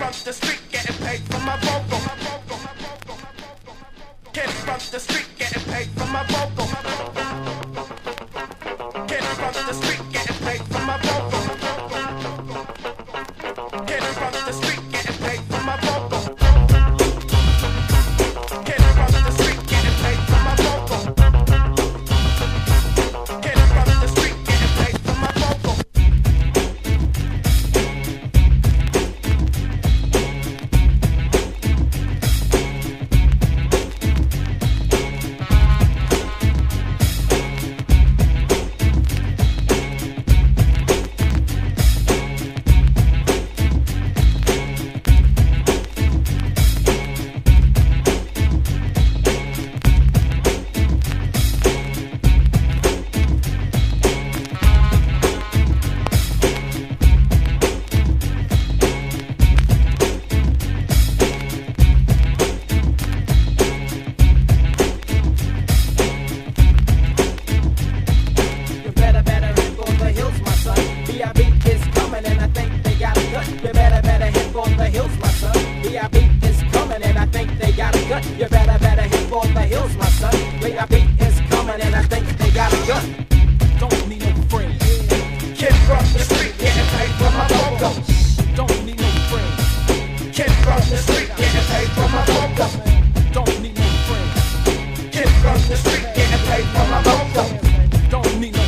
from the street getting paid for my vocal. Kid from the street getting paid for my vocal. Kid from the street getting paid for my vocal. The hills, my son. B.I.B. is coming and I think they got a gun. You better, better hit for the hills, my son. B.I.B. is coming and I think they got a gun. Don't need no friends. Kid from the street getting paid for my vocal. Don't need no friends. Kid from the street getting paid for my vocal. Don't need no friends. Kid from the street getting paid for my vocal. Don't need no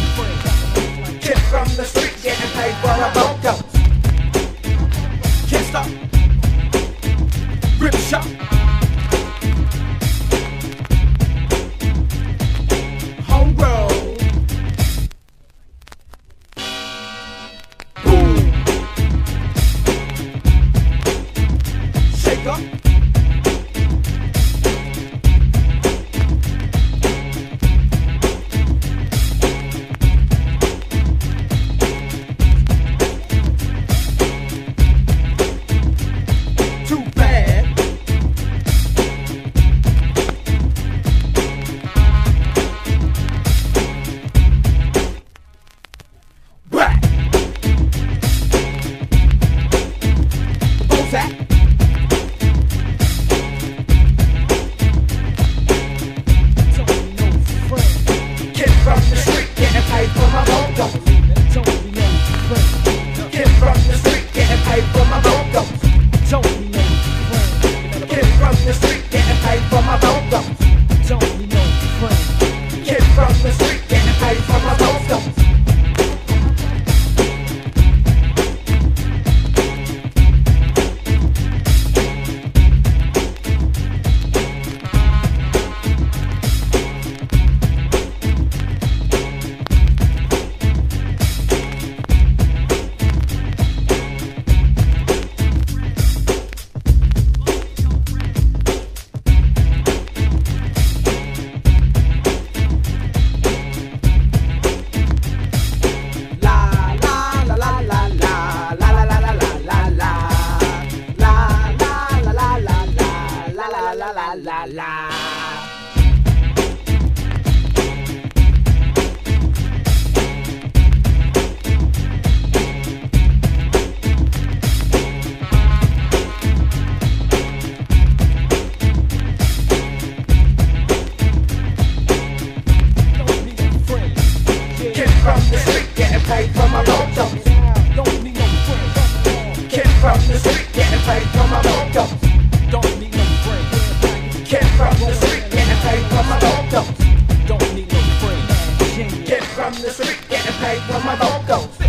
from the street, getting paid for my vocals.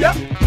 Yep.